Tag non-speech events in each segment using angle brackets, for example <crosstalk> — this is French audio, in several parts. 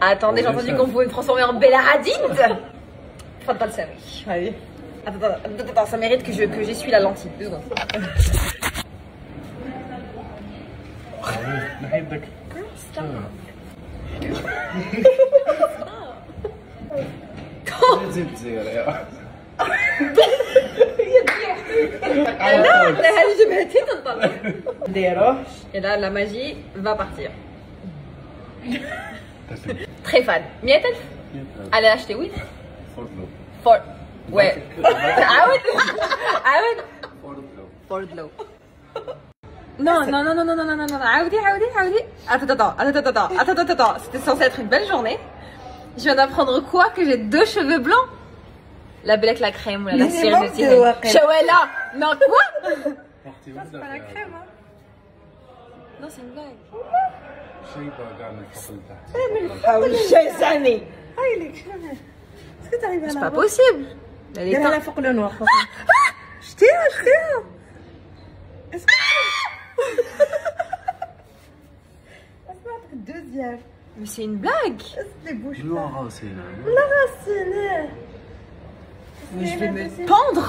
Attendez, j'ai entendu qu'on pouvait me transformer en Bella Hadid. Faites pas le série. Allez. Attends, attends, attends, attends, ça mérite que je que j'essuie la lentille. Deux secondes. نحيدك زيد زيادة لا لا هذه جبهتي تنطلق. نديروه Et là, la magie va partir. Très fan. Mietel Allez acheter, oui. For. Ouais. <laughs> عاود عاود <laughs> فورد Non, non, non, non, non, non, non, non, non, عاودي عاودي عاودي Attends, attends, attends, attends, attends, attends, attends, attends, c'était censé être une belle journée. Je viens d'apprendre quoi Que j'ai deux cheveux blancs La belle avec la crème ou la Mais cire manque de de tirée. Waqil. Shawela Non, quoi c'est pas la crème hein Non, c'est une blague. شيء قاعد نفصل تحت حاولي Chez Sani هاي لك شنو اسكو تعرفي C'est انا pas possible Elle est ديرها لها teint- فوق لو نوار شتيها شتيها اسمع اسمعتك الدوزيام Mais c'est une blague اسمعي بوش لا غاسينا لا غسيناه Mais je vais me pendre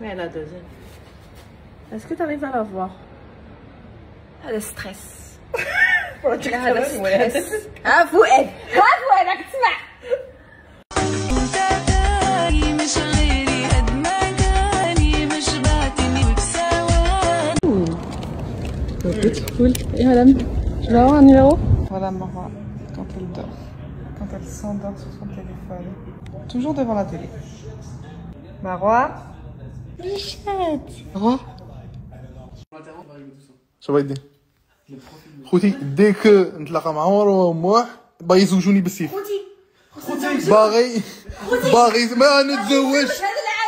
Mais la deuxième. Est-ce que tu arrives à la voir هذا ستريس cool. Et madame, tu vas avoir un numéro? Voilà Mara, quand elle dort. Quand elle s'endort sur son téléphone. Toujours devant la télé. Marois? Bichette Marois شو بدي خوتي ديك نتلاقى مع مروه وامه باغي يزوجوني بالسيف. خوتي. باغي باغي ما نتزوج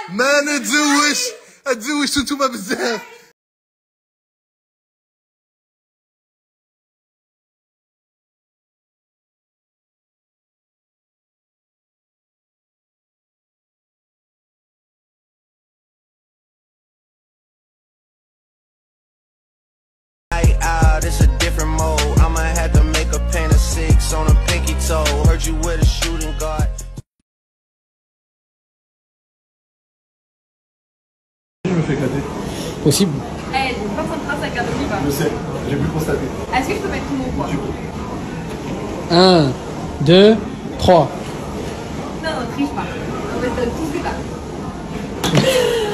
ما نتزوج أتزوجتوا نتوما بزاف. Fais éclater. Possible. Eh, j'ai pas de prince avec un Je sais, j'ai pu constater. Est-ce que je peux mettre tout mon poids 1, 2, 3. Non, non, triche pas. On va mettre tout ce que t'as. <laughs>